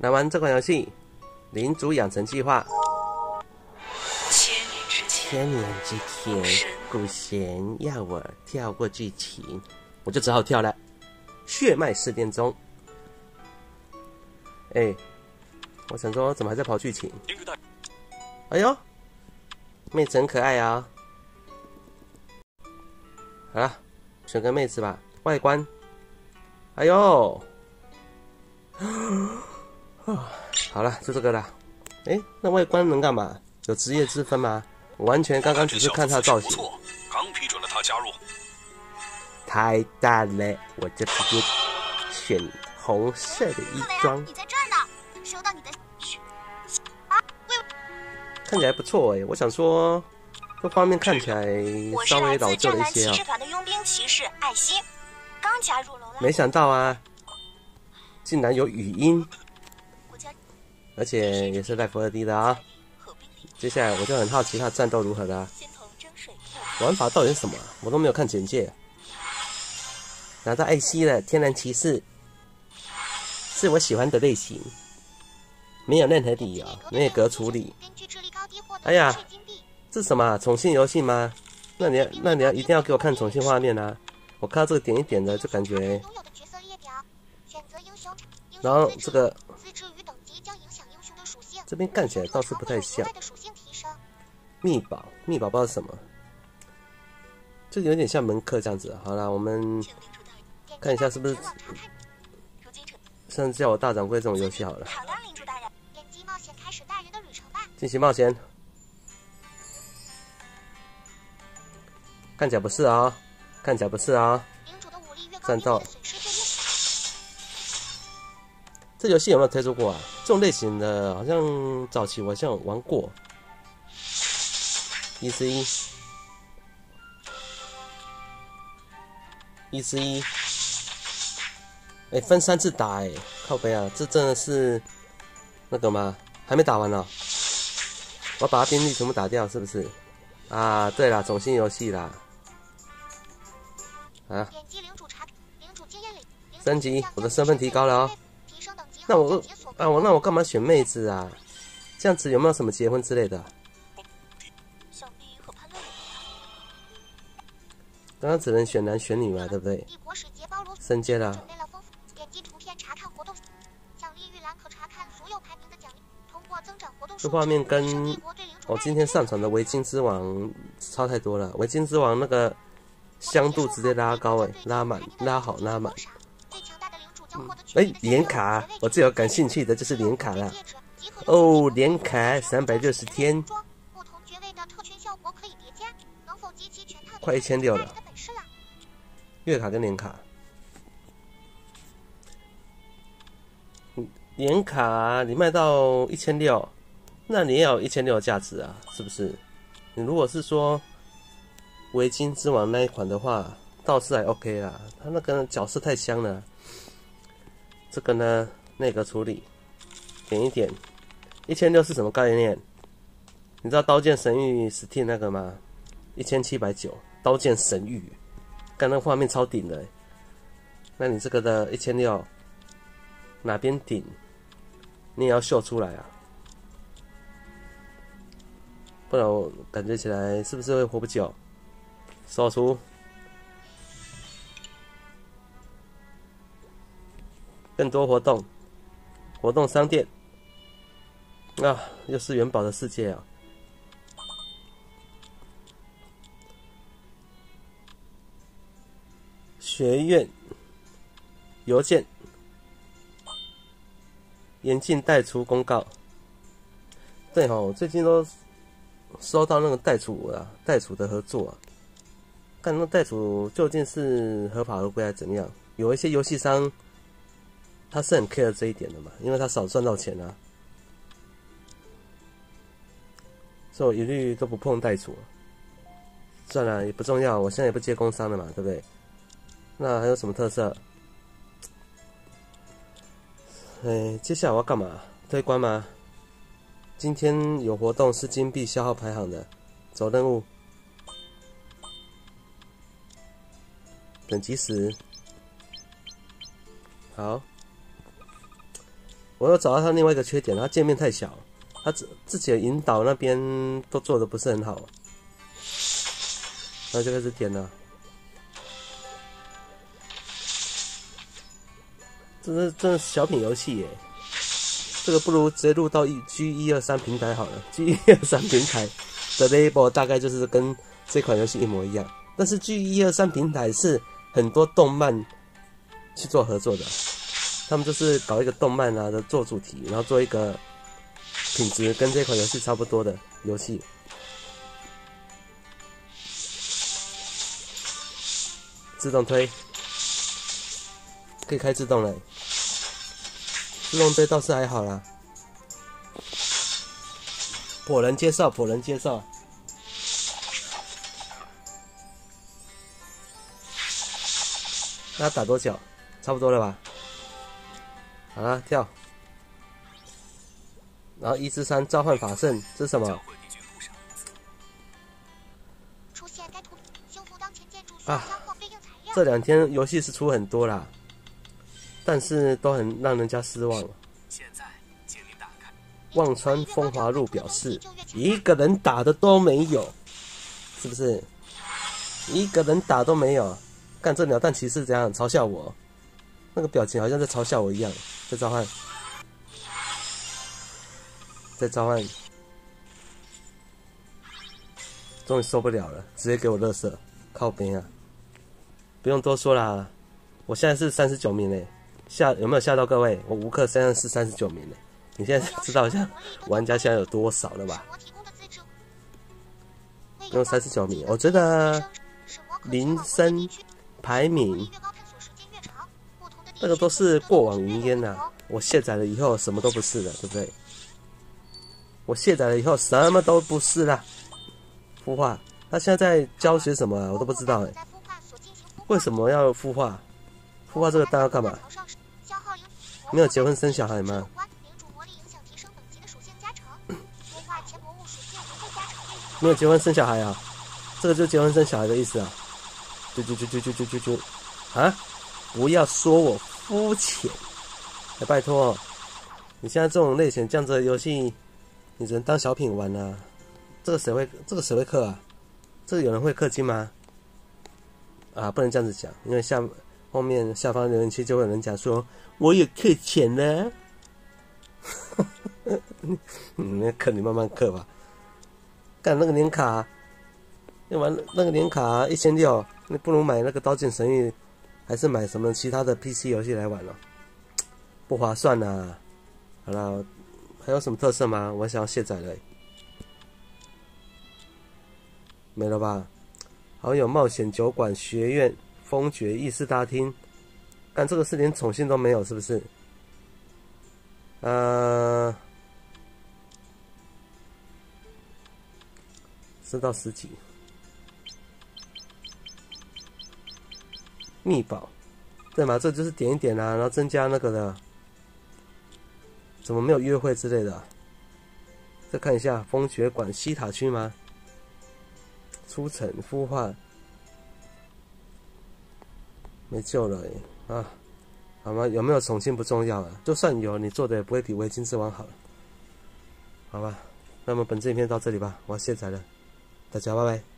来玩这款游戏《领主养成计划》。千年之前，古神要我跳过剧情，我就只好跳了。血脉试炼中。哎，我想说，怎么还在跑剧情？哎呦，妹子很可爱啊！好了，选个妹子吧。外观，哎呦，好了，就这个了。哎，那外观能干嘛？有职业之分吗？完全刚刚只是看他造型。刚批准了他加入。太大了，我就直接选红色的衣装。你在这儿呢，收到你的。看起来不错哎，我想说，这方面看起来稍微老旧了一些啊。我是来自战蓝骑士团的佣兵骑士艾希，刚加入楼兰。没想到啊，竟然有语音，而且也是在福尔迪的啊。接下来我就很好奇他战斗如何的。玩法到底是什么？我都没有看简介。拿到艾希了，天然骑士，是我喜欢的类型，没有任何理由，没有格处理。哎呀，这什么宠幸游戏吗？那你要那你要一定要给我看宠幸画面啊！我看到这个点一点的就感觉，然后这个这边看起来倒是不太像。密宝，密宝不知道是什么，就有点像门客这样子。好了，我们看一下是不是甚至叫我大掌柜这种游戏好了。进行冒险。看起来不是啊，看起来不是啊。战斗。这游戏有没有推出过啊？这种类型的，好像早期我好像玩过。一 c 一，一 c 一。哎，分三次打哎，靠背啊，这真的是那个吗？还没打完呢。我把它兵力全部打掉，是不是？啊，对了，种新游戏啦。啊！升级，我的身份提高了哦。那我啊，我那我干嘛选妹子啊？这样子有没有什么结婚之类的？刚刚只能选男选女嘛，对不对？升阶了。这画面跟我今天上传的《维京之王》差太多了，《维京之王》那个。香度直接拉高哎，拉满，拉好，拉满。哎，年卡，我最有感兴趣的就是年卡了。哦，年卡三百六十天，快一千六了。月卡跟年卡，年卡你卖到一千六，那你也有一千六的价值啊，是不是？你如果是说。围巾之王那一款的话，倒是还 OK 啦。他那个角色太香了。这个呢，那个处理，点一点，一千六是什么概念？你知道《刀剑神域》Steam 那个吗？一千七百九，《刀剑神域》，刚那画面超顶的。那你这个的一千六，哪边顶？你也要秀出来啊，不然我感觉起来是不是会活不久？扫除，更多活动，活动商店，啊，又是元宝的世界啊！学院邮件，严禁代出公告。对哦，最近都收到那个代储啊，代储的合作啊。看那袋鼠究竟是合法合规还是怎么样？有一些游戏商，他是很 care 这一点的嘛，因为他少赚到钱啊，所以我一律都不碰袋鼠。算了，也不重要，我现在也不接工商了嘛，对不对？那还有什么特色？哎，接下来我要干嘛？推关吗？今天有活动是金币消耗排行的，走任务。等级十，好，我又找到它另外一个缺点，它界面太小，它自自己的引导那边都做的不是很好。那就开始点了。这是真的是小品游戏耶，这个不如直接录到一 G 一二三平台好了。G 一二三平台的 label 大概就是跟这款游戏一模一样，但是 G 一二三平台是很多动漫去做合作的，他们就是搞一个动漫啊的做主题，然后做一个品质跟这款游戏差不多的游戏。自动推，可以开自动了。自动推倒是还好啦，颇能接受，颇能接受。那打多久？差不多了吧？好了，跳。然后一至三召唤法圣，这是什么？出现该图修复当前建筑需啊要加货费用材料。这两天游戏是出很多啦，但是都很让人家失望。现在，请您打开。忘川风华录表示，一个人打的都没有，是不是？一个人打都没有，干这鸟蛋骑士怎样嘲笑我？那个表情好像在嘲笑我一样。再召唤，再召唤，终于受不了了，直接给我乐色，靠边啊！不用多说啦，我现在是三十九名嘞，吓有没有吓到各位？我无氪现在是三十九名嘞，你现在知道一下玩家现在有多少了吧？用三十九名，我觉得铃声排名那个都是过往云烟呐、我卸载了以后什么都不是了，对不对？我卸载了以后什么都不是啦。孵化，他现在在教学什么啊？我都不知道哎、为什么要孵化？孵化这个蛋要干嘛？没有结婚生小孩吗？没有结婚生小孩啊？这个就结婚生小孩的意思啊？就就就就就就就就啊！不要说我肤浅，哎，拜托，你现在这种类型这样子的游戏，你只能当小品玩啊。这个谁会？这个谁会氪啊？这个有人会氪金吗？啊，不能这样子讲，因为下后面下方留言区就会有人讲说我有氪钱呢。你那氪你慢慢氪吧。干那个年卡，要玩那个年卡一千六，你不如买那个《刀剑神域》，还是买什么其他的 PC 游戏来玩了、不划算呐、好了，还有什么特色吗？我想要卸载了、没了吧？好友冒险酒馆、学院、风爵、议事大厅，但这个是连宠幸都没有，是不是？呃，升到十级。密宝，对吗？这就是点一点啊，然后增加那个的。怎么没有约会之类的？再看一下风雪馆西塔区吗？出城孵化，没救了哎啊！好吗？有没有重庆不重要啊，就算有，你做的也不会比维京之王好。好吧，那么本次影片到这里吧，我要卸载了，大家拜拜。